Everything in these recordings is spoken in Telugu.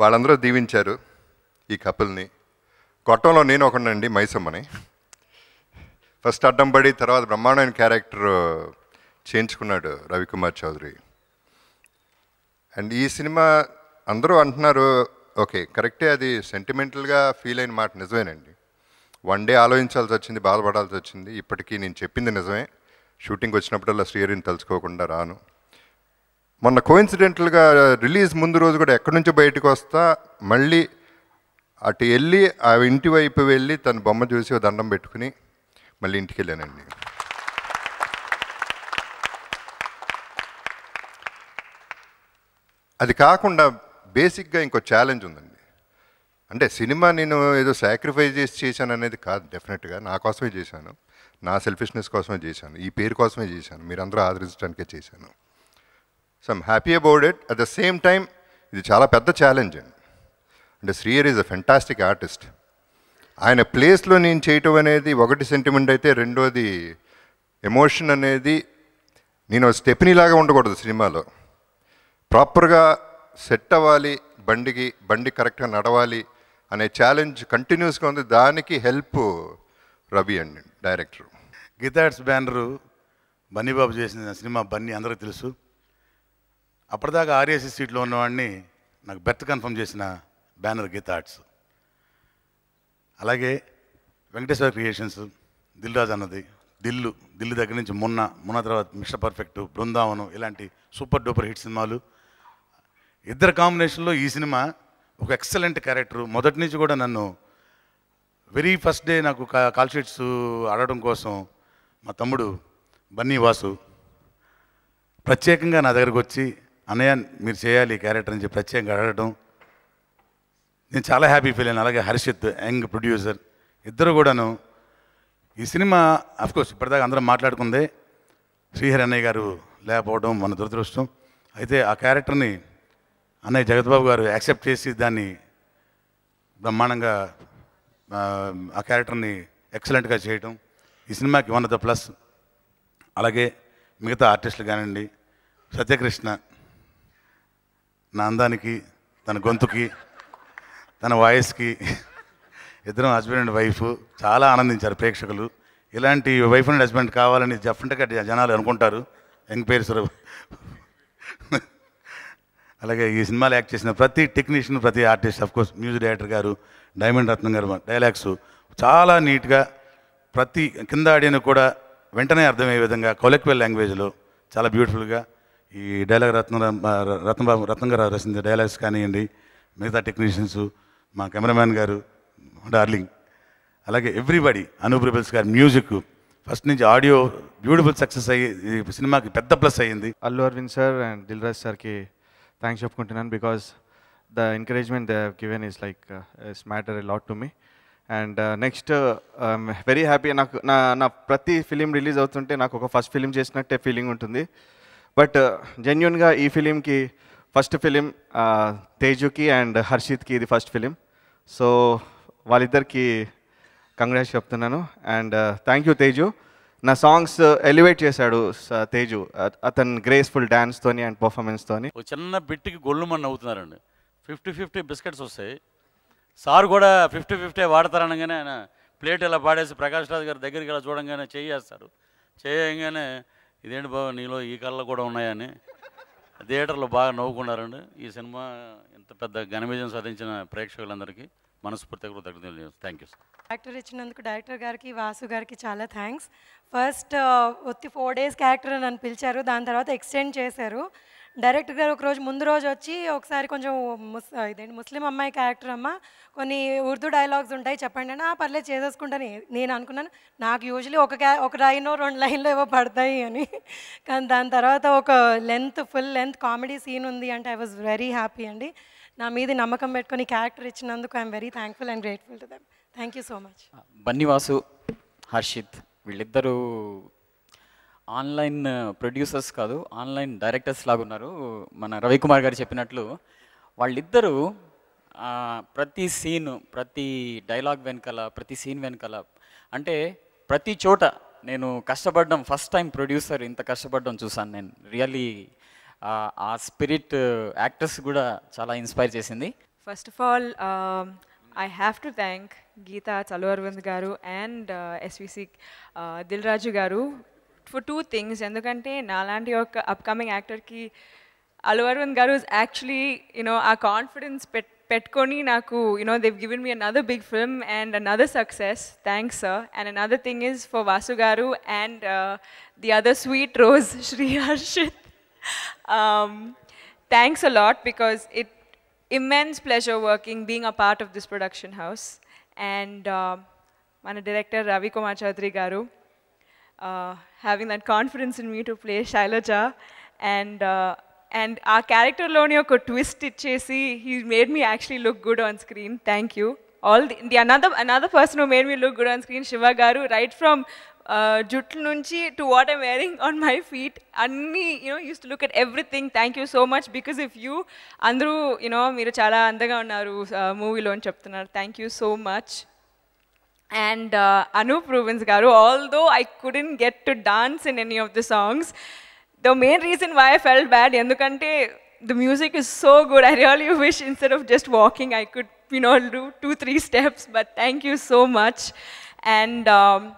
వాళ్ళందరూ దీవించారు ఈ కపుల్ని. కొట్టంలో నేను ఒకనండి మైసమ్మని. ఫస్ట్ అడ్డం పడి తర్వాత బ్రహ్మాండమైన క్యారెక్టర్ చేయించుకున్నాడు రవికుమార్ చౌదరి. అండ్ ఈ సినిమా అందరూ అంటున్నారు ఓకే కరెక్టే అది సెంటిమెంటల్గా ఫీల్ అయిన మాట నిజమేనండి. వన్ డే ఆలోచించాల్సి వచ్చింది బాధపడాల్సి వచ్చింది. ఇప్పటికీ నేను చెప్పింది నిజమే. షూటింగ్ వచ్చినప్పుడల్లా శ్రీహరిని తలుచుకోకుండా రాను. మొన్న కోయిన్సిడెంటల్గా రిలీజ్ ముందు రోజు కూడా ఎక్కడి నుంచో బయటకు వస్తా మళ్ళీ అటు వెళ్ళి ఆ ఇంటి వైపు వెళ్ళి తన బొమ్మ చూసి దండం పెట్టుకుని మళ్ళీ ఇంటికి వెళ్ళానండి. అది కాకుండా బేసిక్గా ఇంకో ఛాలెంజ్ ఉందండి. అంటే సినిమా నేను ఏదో సాక్రిఫైస్ చేసి చేశాను అనేది కాదు డెఫినెట్గా నా కోసమే చేశాను. నా సెల్ఫిష్నెస్ కోసమే చేశాను. ఈ పేరు కోసమే చేశాను. మీరందరూ ఆదరించడానికే చేశాను. So I'm happy about it at the same time ఇది చాలా పెద్ద ఛాలెంజ్ అండి. అంటే శ్రీయర్ ఈజ్ అ ఫెంటాస్టిక్ ఆర్టిస్ట్ ఆయన ప్లేస్లో నేను చేయటం అనేది ఒకటి సెంటిమెంట్ అయితే రెండోది ఎమోషన్ అనేది నేను స్టెప్నీలాగా ఉండకూడదు సినిమాలో. ప్రాపర్గా సెట్ అవ్వాలి బండికి బండి కరెక్ట్గా నడవాలి అనే ఛాలెంజ్ కంటిన్యూస్గా ఉంది. దానికి హెల్ప్ రవి అండి డైరెక్టర్ గీతాడ్స్ బ్యానరు బన్నీబాబు చేసిన సినిమా బన్నీ అందరికీ తెలుసు. అప్పటిదాకా ఆర్ఎస్ఎస్ సీట్లో ఉన్నవాడిని నాకు బెర్త్ కన్ఫర్మ్ చేసిన బ్యానర్ గీతాడ్స్ అలాగే వెంకటేశ్వర క్రియేషన్స్ దిల్ అన్నది దిల్లు దిల్లు దగ్గర నుంచి మొన్న మొన్న తర్వాత మిస్టర్ పర్ఫెక్ట్ బృందావనం ఇలాంటి సూపర్ డూపర్ హిట్ సినిమాలు. ఇద్దరు కాంబినేషన్లో ఈ సినిమా ఒక ఎక్సలెంట్ క్యారెక్టర్. మొదటి నుంచి కూడా నన్ను వెరీ ఫస్ట్ డే నాకు కాల్ షీట్స్ ఆడడం కోసం మా తమ్ముడు బన్నీ వాసు ప్రత్యేకంగా నా దగ్గరకు వచ్చి అన్నయ్య మీరు చేయాలి ఈ క్యారెక్టర్ అని చెప్పి ప్రత్యేకంగా అడగడం నేను చాలా హ్యాపీ ఫీల్ అయ్యాను అలాగే హర్షిత్ యంగ్ ప్రొడ్యూసర్ ఇద్దరు కూడాను. ఈ సినిమా అఫ్కోర్స్ ఇప్పటిదాకా అందరం మాట్లాడుకుందే. శ్రీహరి అన్నయ్య గారు లేకపోవడం మన దురదృష్టం. అయితే ఆ క్యారెక్టర్ని అన్నయ్య జగద్బాబు గారు యాక్సెప్ట్ చేసి దాన్ని బ్రహ్మాండంగా ఆ, ఆ క్యారెక్టర్ని ఎక్సలెంట్గా చేయటం. ఈ సినిమాకి వన్ ఆఫ్ ద ప్లస్. అలాగే మిగతా ఆర్టిస్టులు కానివ్వండి సత్యకృష్ణ నా అందానికి తన గొంతుకి తన వాయిస్కి ఇద్దరం హస్బెండ్ అండ్ వైఫ్ చాలా ఆనందించారు ప్రేక్షకులు. ఇలాంటి వైఫ్ అండ్ హస్బెండ్ కావాలని డెఫినెట్గా జనాలు అనుకుంటారు. యంగ్ పేరు సురభ అలాగే ఈ సినిమాలో యాక్ట్ చేసిన ప్రతి టెక్నీషియన్ ప్రతి artist of course music director గారు డైమండ్ రత్నం గారు డైలాగ్స్ చాలా నీట్గా ప్రతి కింద ఆడియన్ కూడా వెంటనే అర్థమయ్యే విధంగా కొలెక్వల్ లాంగ్వేజ్లో చాలా బ్యూటిఫుల్గా ఈ డైలాగ్ రత్న రత్నబాబు రత్నం గారు రాసిన డైలాగ్స్ కానివ్వండి మిగతా టెక్నీషియన్స్ మా కెమెరామ్యాన్ గారు డార్లింగ్ అలాగే ఎవ్రీబడి అనూప్ రిబల్స్ గారి మ్యూజిక్ ఫస్ట్ నుంచి ఆడియో బ్యూటిఫుల్ సక్సెస్ అయ్యి సినిమాకి పెద్ద ప్లస్ అయ్యింది. అల్లు అరవింద్ సార్ అండ్ దిల్ రాజ్ సార్కి థ్యాంక్స్ చెప్పుకుంటున్నాను because the encouragement they given is like is matter lot to me and next very happy నాకు నా నా ప్రతి ఫిలిం రిలీజ్ అవుతుంటే నాకు ఒక ఫస్ట్ ఫిలిం చేసినట్టే ఫీలింగ్ ఉంటుంది. బట్ uh, జెన్యున్గా ఈ ఫిలింకి ఫస్ట్ ఫిలిం uh, తేజుకి అండ్ హర్షిత్కి ఇది ఫస్ట్ ఫిలిం. సో వాళ్ళిద్దరికి కంగ్రాట్స్ చెప్తున్నాను. And uh, thank you Teju. నా సాంగ్స్ ఎలివేట్ చేశాడు తేజు. అతను గ్రేస్ఫుల్ డ్యాన్స్తోని అండ్ పర్ఫార్మెన్స్తోని ఒక చిన్న బిట్టికి గొల్లుమని అవుతున్నారండి. ఫిఫ్టీ ఫిఫ్టీ బిస్కెట్స్ వస్తాయి. సార్ కూడా ఫిఫ్టీ ఫిఫ్టీ వాడతారనగానే ఆయన ప్లేట్ ఇలా పాడేసి ప్రకాష్ రాజ్ గారి దగ్గరికి ఇలా చూడంగానే చేయేస్తారు చేయగానే ఇదేంటి బాబు నీలో ఈ కళ్ళు కూడా ఉన్నాయని? థియేటర్లో బాగా నవ్వుకున్నారండి. ఈ సినిమా ఇంత పెద్ద ఘన విజయం సాధించిన ప్రేక్షకులందరికీ మనస్ఫూర్తిగా కృతజ్ఞతలు థ్యాంక్ యూ సార్. యాక్టర్ ఇచ్చినందుకు డైరెక్టర్ గారికి వాసు గారికి చాలా థ్యాంక్స్. ఫస్ట్ ఒత్తి ఫోర్ డేస్ క్యారెక్టర్ నన్ను పిలిచారు. దాని తర్వాత ఎక్స్టెండ్ చేశారు. డైరెక్టర్ గారు ఒకరోజు ముందు రోజు వచ్చి ఒకసారి కొంచెం ముస్ ఇదేంటి ముస్లిం అమ్మాయి క్యారెక్టర్ అమ్మ కొన్ని ఉర్దూ డైలాగ్స్ ఉంటాయి చెప్పండి అని "ఆ, పర్లేదు చేసేసుకుంటాను నేను అనుకున్నాను నాకు యూజువలీ ఒక క్యా ఒక లైన్ రెండు లైన్లో ఏవో పడతాయి అని. కానీ దాని తర్వాత ఒక length full length comedy scene ఉంది అంటే ఐ వాజ్ వెరీ హ్యాపీ అండి. నా మీద నమ్మకం పెట్టుకొని క్యారెక్టర్ ఇచ్చినందుకు I'm very thankful and grateful to them thank you so much Bunny Vasu Harshit వీళ్ళిద్దరూ ఆన్లైన్ ప్రొడ్యూసర్స్ కాదు ఆన్లైన్ డైరెక్టర్స్ లాగా ఉన్నారు. మన రవికుమార్ గారు చెప్పినట్లు వాళ్ళిద్దరూ ప్రతి సీన్ ప్రతి డైలాగ్ వెనకాల ప్రతి సీన్ వెనకాల అంటే ప్రతి చోట నేను కష్టపడడం ఫస్ట్ టైం ప్రొడ్యూసర్ ఇంత కష్టపడడం చూసాను నేను. రియల్లీ ఆ స్పిరిట్ యాక్టర్స్ కూడా చాలా ఇన్స్పైర్ చేసింది. First of all I have to thank Geeta Geeta Aravind గారు అండ్ ఎస్విసి దిల్ రాజు గారు for two things. ఎందుకంటే నాలాంటి ఒక అప్కమింగ్ యాక్టర్కి అల్లు అరవింద్ గారు ఇస్ యాక్చువల్లీ యునో ఆ కాన్ఫిడెన్స్ పెట్ పెట్టుకొని నాకు you know they've given me another big film and another success thanks sir and another thing is for Vasu గారు and the other sweet rose Shri Harshit um, thanks a lot because it immense pleasure working being a part of this production house and uh, my director ravi kumar chaudhary garu Uh, having that confidence in me to play shailaja and uh, and our character లోని ఒక twist ఇచ్చేసి he made me actually look good on screen thank you all the, the another another person who made me look good on screen shiva garu right from uh, జుట్ల నుంచి to what I'm wearing on my feet అన్నీ you know use to look at everything thank you so much because if you అందరూ యూనో మీరు చాలా అందంగా ఉన్నారు మూవీలో అని చెప్తున్నారు thank you so much And uh, Anup Rubens Garu, although I couldn't get to dance in any of the songs, the main reason why I felt bad, Yendukante, the music is so good. I really wish instead of just walking, I could, you know, do two, three steps, but thank you so much. And um,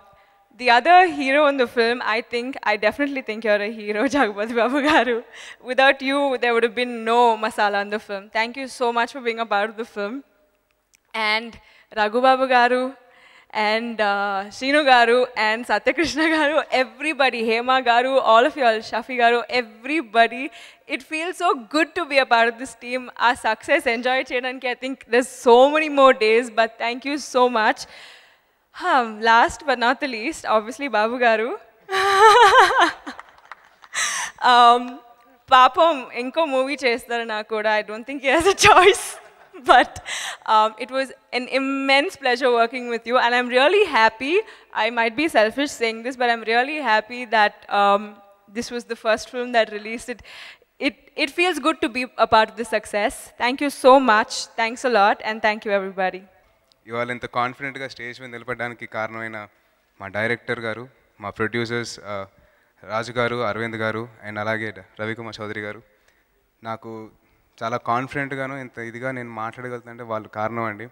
the other hero in the film, I think, I definitely think you're a hero, Jagpati Babu Garu. Without you, there would have been no masala in the film. Thank you so much for being a part of the film. And Raghu Babu Garu, and Srinu గారు అండ్ సత్యకృష్ణ గారు ఎవ్రీబడి హేమ గారు ఆల్ ఆఫ్ యువర్ షఫీ గారు everybody it feel so good to be a part of this team ఆ సక్సెస్ ఎంజాయ్ చేయడానికి I think the so many more days but thank you so much last but not the least obviously Babu గారు పాపం ఇంకో మూవీ చేస్తారు నాకు కూడా. I don't think you has a choice but it was an immense pleasure working with you and I'm really happy I might be selfish saying this but I'm really happy that this was the first film that release it it it feels good to be a part of the success thank you so much thanks a lot and thank you everybody ఇవాళ ఇంత కాన్ఫిడెంట్గా స్టేజ్ మీద నిలబడడానికి కారణమైన మా డైరెక్టర్ గారు మా ప్రొడ్యూసర్స్ ఆ, uh, రాజు గారు అరవింద్ గారు అండ్ అలాగే రవికుమార్ చౌదరి గారు నాకు చాలా కాన్ఫిడెంట్గాను ఇంత ఇదిగా నేను మాట్లాడగలుగుతుంటే వాళ్ళు కారణం అండి.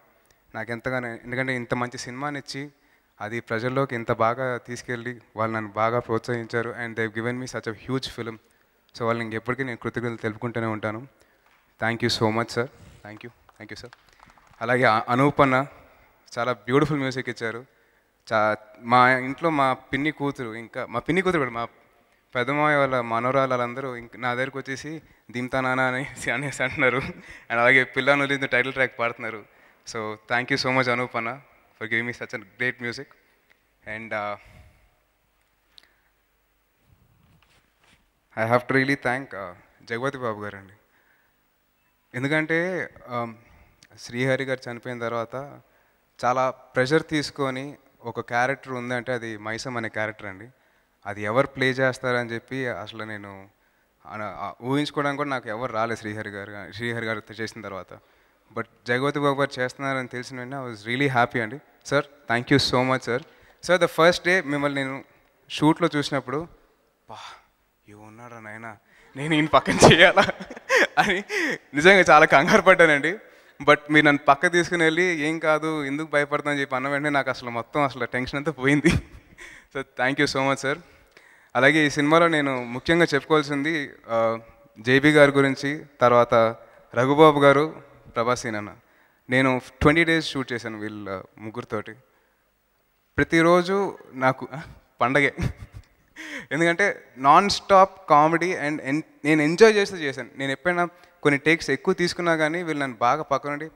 నాకు ఎంతగానో ఎందుకంటే ఇంత మంచి సినిమాని ఇచ్చి అది ప్రజల్లోకి ఇంత బాగా తీసుకెళ్ళి వాళ్ళు నన్ను బాగా ప్రోత్సహించారు and they've given me such a huge film so వాళ్ళని ఇంకెప్పటికీ నేను కృతజ్ఞతలు తెలుపుకుంటూనే ఉంటాను. Thank you so much sir thank you thank you sir అలాగే అ- అనూప్ అన్న చాలా బ్యూటిఫుల్ మ్యూజిక్ ఇచ్చారు. చా మా ఇంట్లో మా పిన్ని కూతురు ఇంకా మా పిన్ని కూతురు కూడా మా పెద్దమాయ వాళ్ళ మనోరాలు వాళ్ళందరూ ఇంక నా దగ్గరికి వచ్చేసి దింతా నానా అనేసి అనేసి అంటున్నారు. అండ్ అలాగే పిల్ల నులింది టైటిల్ ట్రాక్ పాడుతున్నారు. So thank you so much Anup అన్న for giving me such a great music and I have to really thank Jagapathi Babu గారు అండి ఎందుకంటే um, శ్రీహరి గారు చనిపోయిన తర్వాత చాలా ప్రెషర్ తీసుకొని ఒక క్యారెక్టర్ ఉందంటే అది మైసమ్ అనే క్యారెక్టర్ అండి. అది ఎవరు ప్లే చేస్తారని చెప్పి అసలు నేను ఊహించుకోవడానికి కూడా నాకు ఎవరు రాలేదు శ్రీహరి గారు శ్రీహరి గారు చేసిన తర్వాత. బట్ జగవతి బాబు గారు చేస్తున్నారని తెలిసిన వెంటనే ఐ వాజ్ రియలీ హ్యాపీ అండి. Sir thank you so much sir. Sir the first day మిమ్మల్ని నేను షూట్లో చూసినప్పుడు బా ఇవి నాయన నాయనా నేను ఈయన పక్కన చేయాలా? అని నిజంగా చాలా కంగారు పడ్డానండి. బట్ మీరు నన్ను పక్క తీసుకుని వెళ్ళి ఏం కాదు ఎందుకు భయపడతానని చెప్పి అన్న వెంటనే నాకు అసలు మొత్తం అసలు టెన్షన్ అంతా పోయింది. So thank you so much sir. అలాగే ఈ సినిమాలో నేను ముఖ్యంగా చెప్పుకోవాల్సింది జేబీ గారి గురించి తర్వాత రఘుబాబు గారు ప్రభాసీన్ అన్న నేను ట్వంటీ డేస్ షూట్ చేశాను వీళ్ళ ముగ్గురితోటి. ప్రతిరోజు నాకు పండగే. ఎందుకంటే నాన్ స్టాప్ కామెడీ అండ్ నేను ఎంజాయ్ చేస్తూ చేశాను. నేను ఎప్పుడైనా కొన్ని టేక్స్ ఎక్కువ తీసుకున్నా కానీ వీళ్ళు నన్ను బాగా పక్కనుండి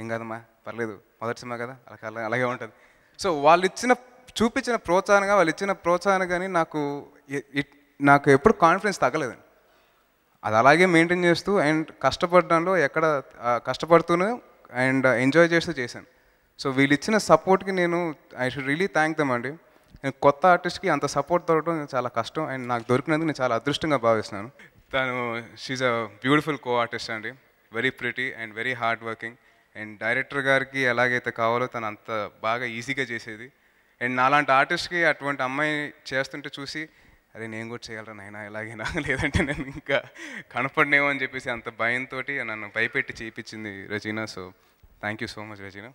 ఏం కాదమ్మా పర్లేదు మొదటి సినిమా కదా అలా అలాగే ఉంటుంది. సో వాళ్ళు ఇచ్చిన చూపించిన ప్రోత్సాహంగా వాళ్ళు ఇచ్చిన ప్రోత్సాహం కానీ నాకు ఇట్- నాకు ఎప్పుడు కాన్ఫిడెన్స్ తగ్గలేదండి. అది అలాగే మెయింటైన్ చేస్తూ అండ్ కష్టపడడంలో ఎక్కడ కష్టపడుతూనే అండ్ ఎంజాయ్ చేస్తూ చేశాను. సో వీళ్ళు ఇచ్చిన సపోర్ట్కి నేను I should really thank them అండి. నేను కొత్త ఆర్టిస్ట్కి అంత సపోర్ట్ దొరకడం చాలా కష్టం అండ్ నాకు దొరికినందుకు నేను చాలా అదృష్టంగా భావిస్తున్నాను. తను she's a beautiful co artist అండి. Very pretty and very hard working and director గారికి ఎలాగైతే కావాలో తను అంత బాగా ఈజీగా చేసేది. అండ్ నాలాంటి ఆర్టిస్ట్కి అటువంటి అమ్మాయి చేస్తుంటే చూసి అరే నేను కూడా చేయాలరా నాయన ఎలాగైనా. లేదంటే నేను ఇంకా కనపడినేమో అని చెప్పేసి అంత భయంతో నన్ను భయపెట్టి చేయించింది Rachna. So thank you so much Rachna.